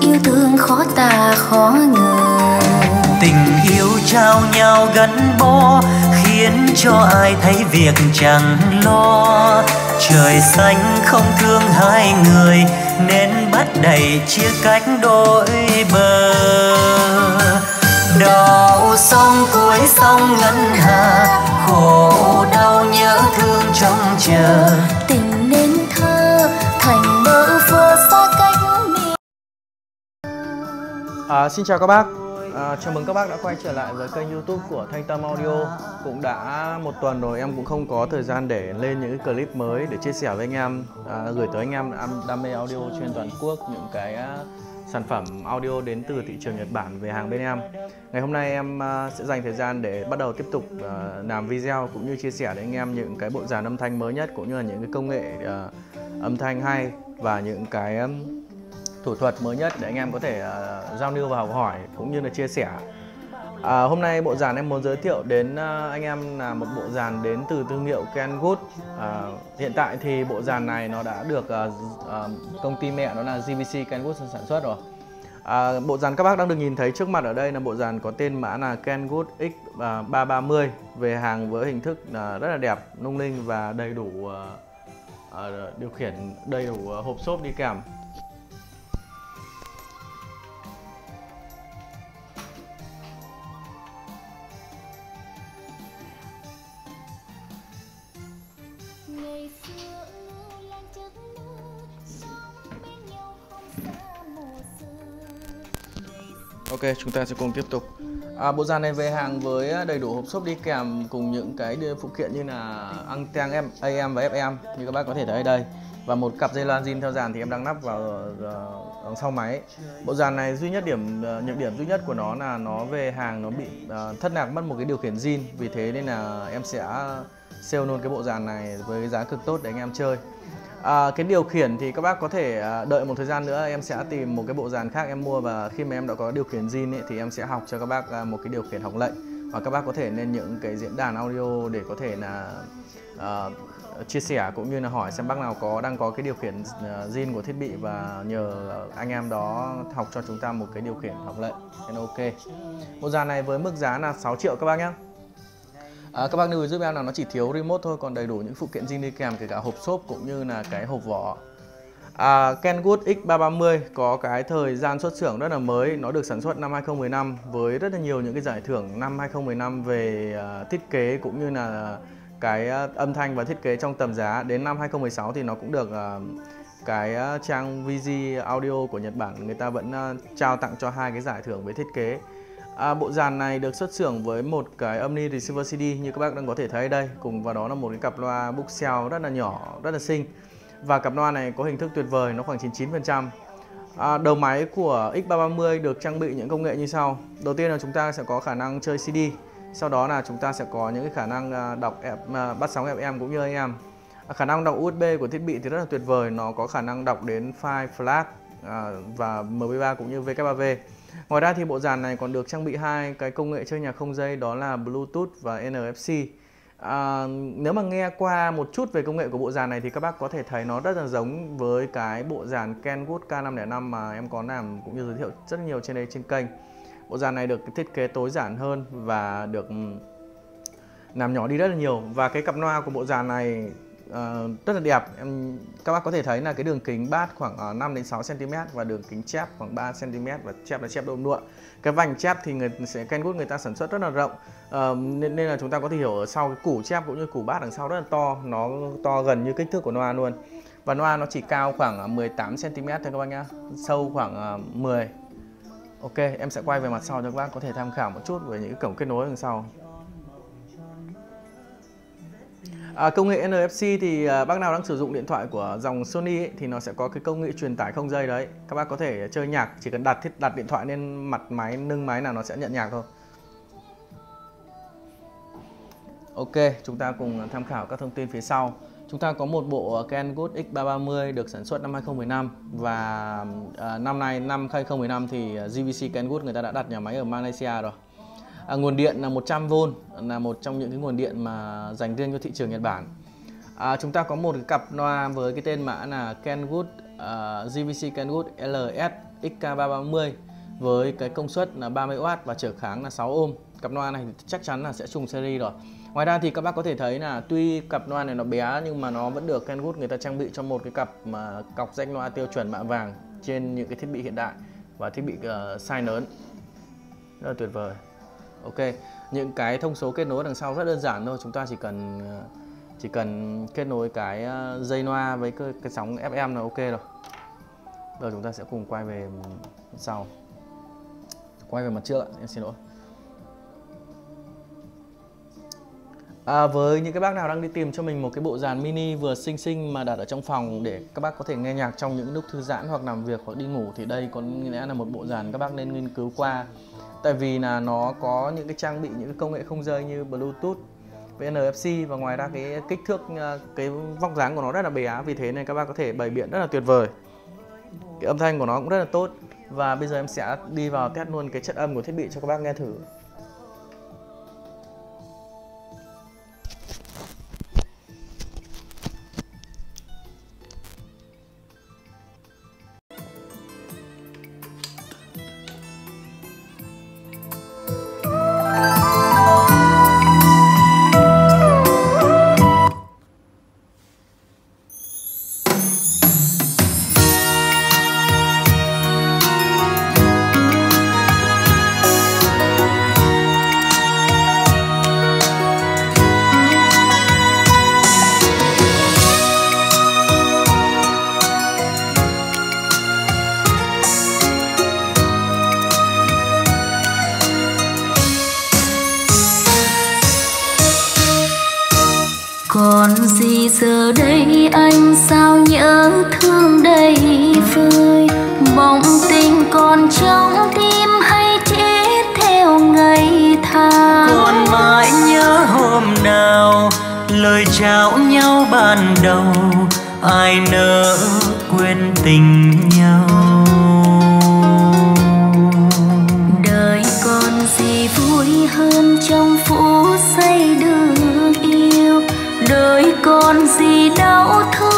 yêu thương khó tả khó ngờ tình yêu trao nhau gắn bó khiến cho ai thấy việc chẳng lo. Trời xanh không thương hai người nên bắt đầy chia cách đôi bờ. Đào sông cuối sông ngân hà khổ đau nhớ thương trông chờ. Tình À, xin chào các bác. À, Chào mừng các bác đã quay trở lại với kênh youtube của Thanh Tâm Audio. Cũng đã một tuần rồi em cũng không có thời gian để lên những cái clip mới để chia sẻ với anh em. À, Gửi tới anh em đam mê audio trên toàn quốc những cái à, sản phẩm audio đến từ thị trường Nhật Bản về hàng bên em. Ngày hôm nay em à, sẽ dành thời gian để bắt đầu tiếp tục à, làm video cũng như chia sẻ đến anh em những cái bộ dàn âm thanh mới nhất cũng như là những cái công nghệ âm thanh hay và những cái thủ thuật mới nhất để anh em có thể uh, giao lưu và học hỏi cũng như là chia sẻ. À, hôm nay bộ dàn em muốn giới thiệu đến uh, anh em là một bộ dàn đến từ thương hiệu Kenwood. À, hiện tại thì bộ dàn này nó đã được uh, uh, công ty mẹ nó là GVC Kenwood sản xuất rồi. À, bộ dàn các bác đang được nhìn thấy trước mặt ở đây là bộ dàn có tên mã là Kenwood X330 à, về hàng với hình thức rất là đẹp, lung linh và đầy đủ uh, uh, điều khiển đầy đủ uh, hộp xốp đi kèm Ok, chúng ta sẽ cùng tiếp tục. À, bộ dàn này về hàng với à, đầy đủ hộp xốp đi kèm cùng những cái phụ kiện như là anten em AM và FM như các bác có thể thấy ở đây và một cặp dây loa zin theo dàn thì em đang lắp vào ờ, đằng sau máy. Bộ dàn này duy nhất điểm ờ, nhược điểm duy nhất của nó là nó về hàng nó bị ờ, thất lạc mất một cái điều khiển zin vì thế nên là em sẽ sale luôn cái bộ dàn này với cái giá cực tốt để anh em chơi. À, cái điều khiển thì các bác có thể à, đợi một thời gian nữa em sẽ tìm một cái bộ dàn khác em mua và khi mà em đã có điều khiển zin ấy, thì em sẽ học cho các bác à, một cái điều khiển học lệnh. Và các bác có thể lên những cái diễn đàn audio để có thể là uh, chia sẻ cũng như là hỏi xem bác nào có đang có cái điều khiển zin của thiết bị và nhờ anh em đó học cho chúng ta một cái điều khiển học lệnh. Nên ok. Bộ dàn này với mức giá là 6 triệu các bác nhé À, các bác lưu ý giúp em là nó chỉ thiếu remote thôi còn đầy đủ những phụ kiện zin đi kèm kể cả hộp xốp cũng như là cái hộp vỏ. À, Kenwood X330 có cái thời gian xuất xưởng rất là mới nó được sản xuất năm 2015 với rất là nhiều những cái giải thưởng năm 2015 về uh, thiết kế cũng như là cái uh, âm thanh và thiết kế trong tầm giá. Đến năm 2016 thì nó cũng được uh, cái uh, trang VG Audio của Nhật Bản người ta vẫn uh, trao tặng cho hai cái giải thưởng về thiết kế. À, bộ dàn này được xuất xưởng với một cái Omni Receiver CD như các bác đang có thể thấy đây. Cùng vào đó là một cái cặp loa bookshelf rất là nhỏ, rất là xinh. Và cặp loa này có hình thức tuyệt vời, nó khoảng 99% à, Đầu máy của X330 được trang bị những công nghệ như sau. Đầu tiên là chúng ta sẽ có khả năng chơi CD Sau đó là chúng ta sẽ có những cái khả năng à, đọc F, à, bắt sóng FM cũng như AM à, Khả năng đọc USB của thiết bị thì rất là tuyệt vời. Nó có khả năng đọc đến file FLAC à, và MP3 cũng như VKV Ngoài ra thì bộ dàn này còn được trang bị hai cái công nghệ chơi nhạc không dây đó là Bluetooth và NFC. À, nếu mà nghe qua một chút về công nghệ của bộ dàn này thì các bác có thể thấy nó rất là giống với cái bộ dàn Kenwood K505 mà em có làm cũng như giới thiệu rất nhiều trên đây trên kênh. Bộ dàn này được thiết kế tối giản hơn và được ừ, làm nhỏ đi rất là nhiều và cái cặp loa của bộ dàn này uh, rất là đẹp. Em các bác có thể thấy là cái đường kính bát khoảng ờ, uh, 5 đến 6 cm và đường kính chép khoảng 3 cm và chép là chép đôm nụa cái vành chép thì người sẽ Kenwood người ta sản xuất rất là rộng. Uh, nên, nên là chúng ta có thể hiểu ở sau cái củ chép cũng như củ bát đằng sau rất là to. Nó to gần như kích thước của noa luôn. Và noa nó chỉ cao khoảng 18 cm thôi các bác nhá. Sâu khoảng uh, 10 Ok em sẽ quay về mặt sau cho các bác có thể tham khảo một chút về những cái cổng kết nối đằng sau. À, công nghệ NFC thì à, bác nào đang sử dụng điện thoại của dòng Sony ấy, thì nó sẽ có cái công nghệ truyền tải không dây đấy. Các bác có thể chơi nhạc chỉ cần đặt thiết đặt điện thoại lên mặt máy nâng máy là nó sẽ nhận nhạc thôi. Ok, chúng ta cùng tham khảo các thông tin phía sau. Chúng ta có một bộ Kenwood X330 được sản xuất năm 2015 và à, năm nay năm 2015 thì à, GVC Kenwood người ta đã đặt nhà máy ở Malaysia rồi. À, nguồn điện là 100V là một trong những cái nguồn điện mà dành riêng cho thị trường Nhật Bản. À, chúng ta có một cái cặp loa với cái tên mã là Kenwood à, uh, GVC Kenwood LS XK330 với cái công suất là 30W và trở kháng là 6 ohm. Cặp loa này chắc chắn là sẽ trùng series rồi. Ngoài ra thì các bác có thể thấy là tuy cặp loa này nó bé nhưng mà nó vẫn được Kenwood người ta trang bị cho một cái cặp mà cọc danh loa tiêu chuẩn mạ vàng trên những cái thiết bị hiện đại và thiết bị uh, size lớn. Rất là tuyệt vời. Ok, những cái thông số kết nối đằng sau rất đơn giản thôi, chúng ta chỉ cần ờ, chỉ cần kết nối cái ờ, dây loa với cái, cái sóng FM là ok rồi. Rồi chúng ta sẽ cùng quay về sau. Quay về mặt trước ạ, em xin lỗi. À, với những cái bác nào đang đi tìm cho mình một cái bộ dàn mini vừa xinh xinh mà đặt ở trong phòng để các bác có thể nghe nhạc trong những lúc thư giãn hoặc làm việc hoặc đi ngủ thì đây có lẽ là một bộ dàn các bác nên nghiên cứu qua. Tại vì là nó có những cái trang bị những cái công nghệ không dây như Bluetooth với NFC và ngoài ra cái kích thước à, cái vóc dáng của nó rất là bé vì thế nên các bác có thể bày biện rất là tuyệt vời. Cái âm thanh của nó cũng rất là tốt. Và bây giờ em sẽ đi vào test luôn cái chất âm của thiết bị cho các bác nghe thử. Giờ đây anh sao nhớ thương đầy vơi bóng tình còn trong tim hay chết theo ngày tháng? Còn mãi nhớ hôm nào lời chào nhau ban đầu? Ai nỡ quên tình đời gì đau thương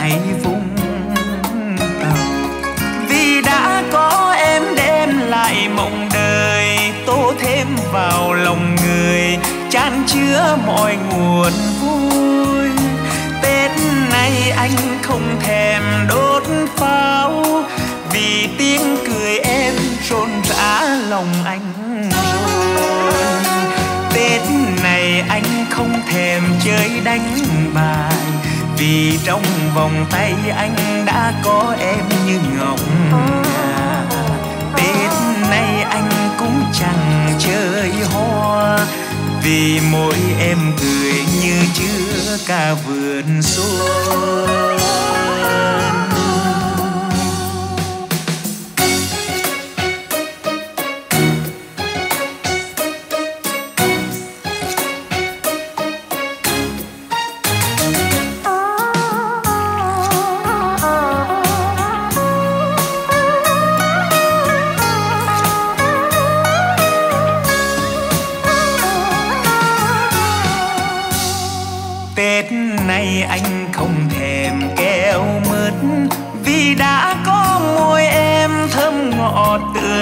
hay vung Tàu. Vì đã có em đem lại mộng đời, Tô thêm vào lòng người, chan chứa mọi nguồn vui. Tết này anh không thèm đốt pháo, Vì tiếng cười em rộn rã lòng anh rồi. Tết này anh không thèm chơi đánh bài vì trong vòng tay anh đã có em như ngọc ngà tết nay anh cũng chẳng chơi hoa. Vì mỗi em cười như chứa cả vườn xuân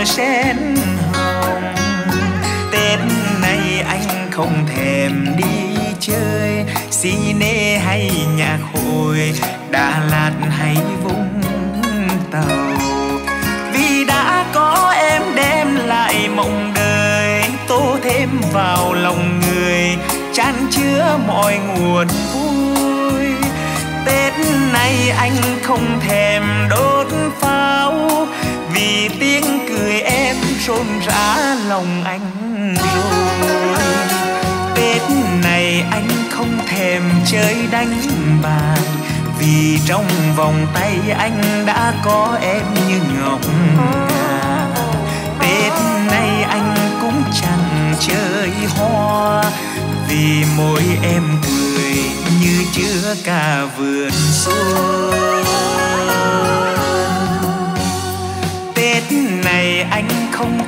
sen. Hồng Tết nay anh không thèm đi chơi Cine hay nhạc hội Đà Lạt hay Vũng Tàu. Vì đã có em đem lại mộng đời, Tô thêm vào lòng người, chan chứa mọi nguồn vui. Tết nay anh không thèm đốt pháo vì tiếng cười em rộn rã lòng anh rồi. Tết này anh không thèm chơi đánh bài, Vì trong vòng tay anh đã có em như ngọc ngà. Tết nay anh cũng chẳng chơi hoa, vì mỗi em cười như chứa cả vườn xuân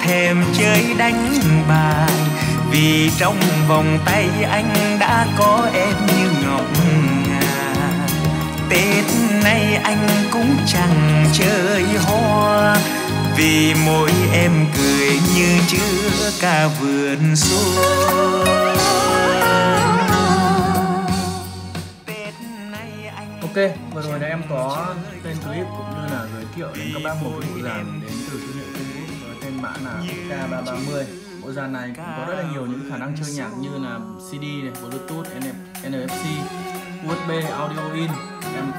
không thèm chơi đánh bài. Vì trong vòng tay anh đã có em như ngọc ngà. Tết nay anh cũng chẳng chơi hoa. Vì mỗi em cười như chưa cả vườn xuân Ok, vừa rồi là em có tên clip cũng như là giới thiệu đến các bác một cái bộ dàn đến từ thương hiệu Mã là K330 Bộ dàn này cũng có rất là nhiều những khả năng chơi nhạc như là CD, này, Bluetooth, NFC, USB, audio in,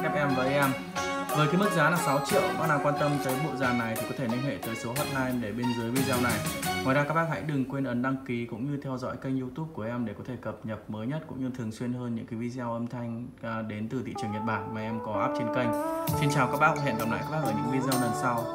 FM và AM với cái mức giá là 6 triệu, bác nào quan tâm tới bộ dàn này thì có thể liên hệ tới số hotline để bên dưới video này. Ngoài ra các bác hãy đừng quên ấn đăng ký cũng như theo dõi kênh YouTube của em để có thể cập nhật mới nhất cũng như thường xuyên hơn những cái video âm thanh à, đến từ thị trường Nhật Bản mà em có up trên kênh. Xin chào các bác, hẹn gặp lại các bác ở những video lần sau.